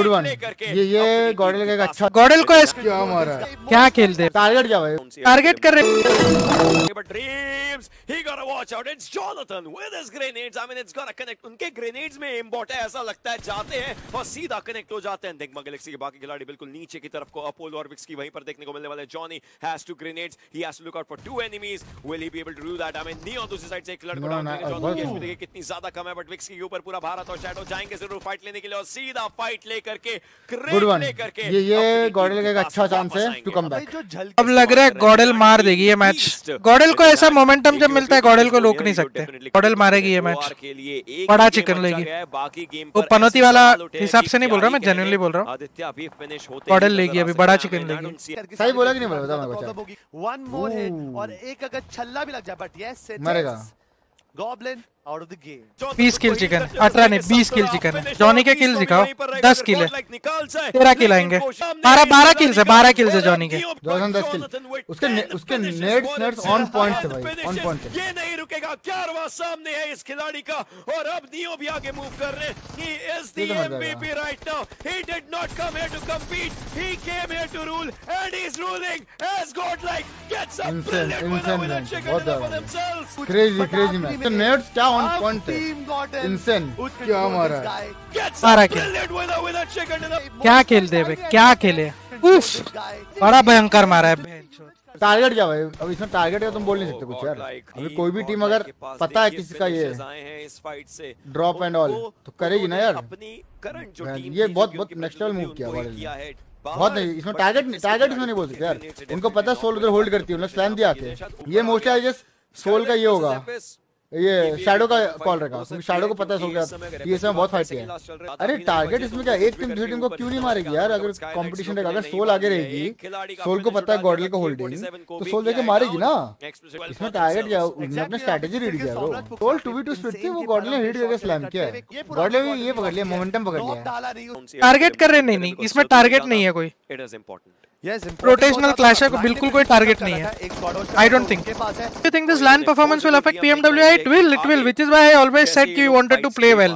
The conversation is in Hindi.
Good one. ये ये गॉडल का अच्छा गॉडल को क्या मारा क्या खेल दे टारगेट क्या भाई? टारगेट कर रहे But Dreams, he gotta watch out. It's Jonathan with his grenades. I mean, it's gotta connect. उनके grenades में aimbot है ऐसा लगता है जाते हैं और सीधा कनेक्ट हो जाते हैं। Enigma Galaxy के बाकी खिलाड़ी बिल्कुल नीचे की तरफ़ को अपोलो और विक्स की वहीं पर देखने को मिलने वाले Johnny has two grenades he has to look out for two enemies will he be able to do that I mean Neo दूसरी साइड से एक खिलाड़ी को डाउन करेंगे uh, जॉनी की देखिए कितनी ज़्यादा कम है बट विक्स के ऊपर पूरा भारत और शैडो जाएँगे ज़रूर फाइट लेने के लिए और सीधा फाइट लेकर के गुड वन ये ये गॉडल का एक अच्छा चांस है टू कम बैक अब लग रहा है गॉडल मार देगी ये मैच गॉडल को ऐसा मोमेंटम जब मिलता है गॉडल को रोक नहीं सकते। गॉडल मारेगी ये मैच बड़ा चिकन लेगी। वो पनौती वाला हिसाब से नहीं बोल रहा मैं जेन्युइनली बोल रहा हूँ। आदित्य अभी फिनिश होते गॉडल लेगी, अभी बड़ा चिकन लेगी। सही बोला कि नहीं बोला बता मेरे को वन मोर हिट और एक अगर छल्ला भी लग जाए बट यस मरेगा। Goblin out of the game बीस किल चिकन अठारह नहीं बीस किल चिकन है जॉनी के किल दिखाओ दस किल है तेरह kill आएँगे। बारह- बारह kills है, बारह kills है जॉनी के। जॉनसन दस किल उसके ने, उसके नेट्स नेट्स ऑन पॉइंट थे भाई ऑन पॉइंट थे ये नहीं रुकेगा ग्यारहवा सामने है इस खिलाड़ी का और अब नियो भी आगे मूव कर रहे हैं तो now he did not come here to compete he came here to rule and he's ruling as godlike gets a Insane, brilliant winner insane with a man, chicken बहुत क्रेजी क्रेजी मैच तो नेट्स क्या ऑन पॉइंट थे टीम क्या मारा है? chicken dinner क्या खेल दे बे क्या खेले? उफ बड़ा भयंकर मारा है टारगेट क्या भाई? अब इसमें टारगेट का तुम बोल नहीं सकते कुछ यार। अभी कोई भी टीम अगर पता है किसी का ये ड्रॉप एंड ऑल तो करेगी ना यार। अपनी करंट जो यार, टीम ये बहुत- बहुत level भी move किया है। बहुत नहीं इसमें टारगेट टारगेट इसमें नहीं बोल सकते यार। उनको पता है सोल उधर होल्ड करती है उन्होंने स्लैम दिया आके ये मोस्टली आई सोल का ये होगा। ये शैडो का कॉल रहेगा शैडो को पता है का ये इसमें बहुत फाइट है अरे टारगेट इसमें क्या? एक टीम दूसरी टीम को क्यों नहीं मारेगी यार? अगर कंपटीशन रहेगा अगर सोल आगे रहेगी सोल को पता है गॉडल को होल्डिंग तो सोल देके मारेगी ना? इसमें टारगेट क्या? उन्होंने अपनी स्ट्रैटेजी रीड किया वो। Soul to be to split थी वो गॉडल ने हिट करके स्लैम किया है। गॉडल ने ये पकड़ लिया मोमेंटम पकड़ लिया टारगेट कर रहे नहीं नहीं इसमें टारगेट नहीं है कोई। It is important rotational clash को बिल्कुल कोई टारगेट नहीं है। I don't think you think this land performance will affect PMW I it will it will which is why I always said कि we wanted to play well